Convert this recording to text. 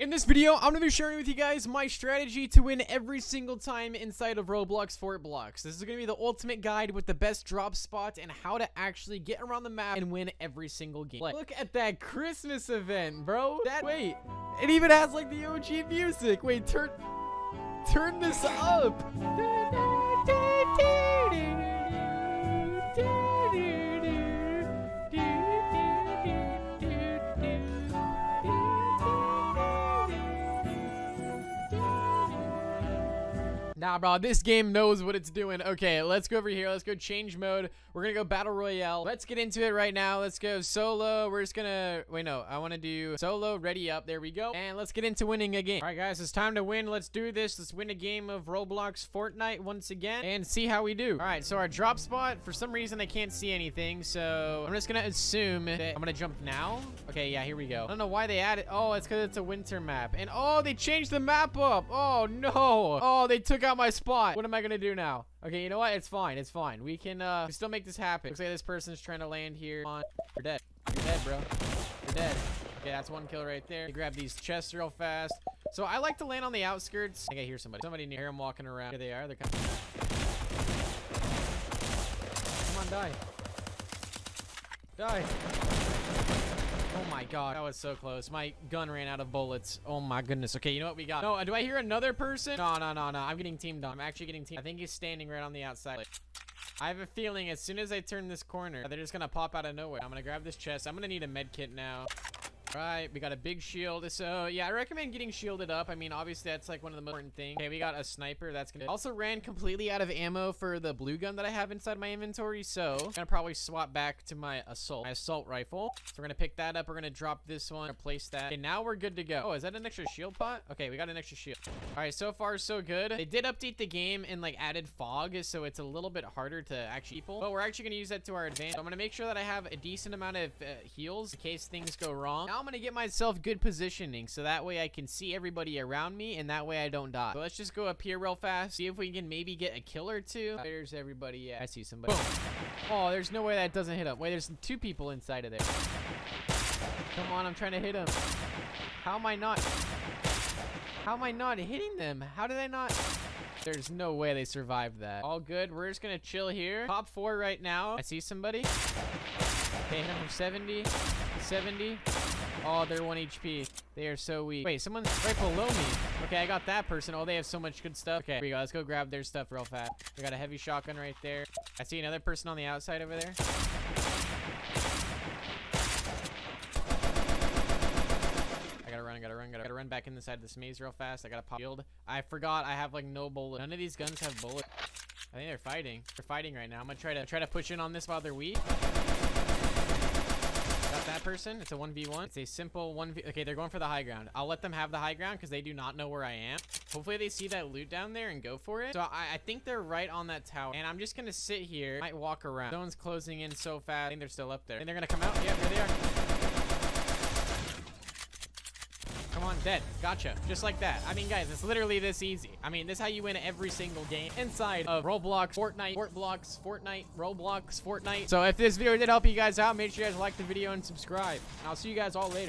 In this video, I'm going to be sharing with you guys my strategy to win every single time inside of Roblox Fortblox. This is going to be the ultimate guide with the best drop spots and how to actually get around the map and win every single game. Like, look at that Christmas event, bro. That, wait, it even has like the OG music. Wait, turn, turn this up. Nah, bro, this game knows what it's doing. Okay, let's go over here. Let's go change mode. We're gonna go Battle Royale. Let's get into it right now. Let's go solo. We're just gonna... Wait, no. I want to do solo, ready up. There we go. And let's get into winning a game. All right, guys, it's time to win. Let's do this. Let's win a game of Roblox Fortnite once again and see how we do. All right, so our drop spot, for some reason, I can't see anything, so I'm just gonna assume that I'm gonna jump now. Okay, yeah, here we go. I don't know why they added... Oh, it's because it's a winter map. And, oh, they changed the map up. Oh, no. Oh, they took out out my spot. What am I gonna do now? Okay, you know what? It's fine. It's fine. We can uh we still make this happen. Looks like this person's trying to land here. On you're dead. You're dead, bro. You're dead. Okay, that's one kill right there. grab these chests real fast. So I like to land on the outskirts. I think I hear somebody. Somebody near. I'm walking around. Here they are. They're coming. Come on, die. Die. Oh my god, that was so close. My gun ran out of bullets. Oh my goodness. Okay, you know what we got? No, do I hear another person? No, no, no, no. I'm getting teamed on. I'm actually getting teamed. I think he's standing right on the outside. I have a feeling as soon as I turn this corner, they're just gonna pop out of nowhere. I'm gonna grab this chest. I'm gonna need a med kit now. Right, we got a big shield. So, yeah, I recommend getting shielded up. I mean, obviously, that's like one of the most important things. Okay, we got a sniper. That's gonna... Also ran completely out of ammo for the blue gun that I have inside my inventory. So, I'm gonna probably swap back to my assault. My assault rifle. So, we're gonna pick that up. We're gonna drop this one. Replace that. Okay, now we're good to go. Oh, is that an extra shield pot? Okay, we got an extra shield. All right, so far, so good. They did update the game and, like, added fog. So, it's a little bit harder to actually. But we're actually gonna use that to our advantage. So, I'm gonna make sure that I have a decent amount of uh, heals in case things go wrong. Now, I'm gonna get myself good positioning so that way I can see everybody around me and that way I don't die. So let's just go up here real fast. See if we can maybe get a kill or two. There's everybody. Yeah, I see somebody. Boom. Oh, there's no way that doesn't hit him. Wait, there's two people inside of there. Come on, I'm trying to hit him. How am I not? How am I not hitting them? How did I not? There's no way they survived that. All good. We're just gonna chill here. Top four right now. I see somebody. Number 70. 70. Oh, they're 1 HP. They are so weak. Wait, someone's right below me. Okay, I got that person. Oh, they have so much good stuff. Okay, here we go. Let's go grab their stuff real fast. We got a heavy shotgun right there. I see another person on the outside over there. I gotta run, I gotta run, gotta, gotta run back in the side of this maze real fast. I gotta pop shield. I forgot I have like no bullet. None of these guns have bullets. I think they're fighting. They're fighting right now. I'm gonna try to try to push in on this while they're weak that person. It's a 1v1. It's a simple 1v... Okay, they're going for the high ground. I'll let them have the high ground because they do not know where I am. Hopefully they see that loot down there and go for it. So I, I think they're right on that tower. And I'm just going to sit here. Might walk around. Zone's closing in so fast. I think they're still up there. And they're going to come out. Yeah, there they are. Dead. Gotcha. Just like that. I mean, guys, it's literally this easy. I mean, this is how you win every single game inside of Roblox, Fortnite, Fortblox, Fortnite, Roblox, Fortnite. So if this video did help you guys out, make sure you guys like the video and subscribe. And I'll see you guys all later.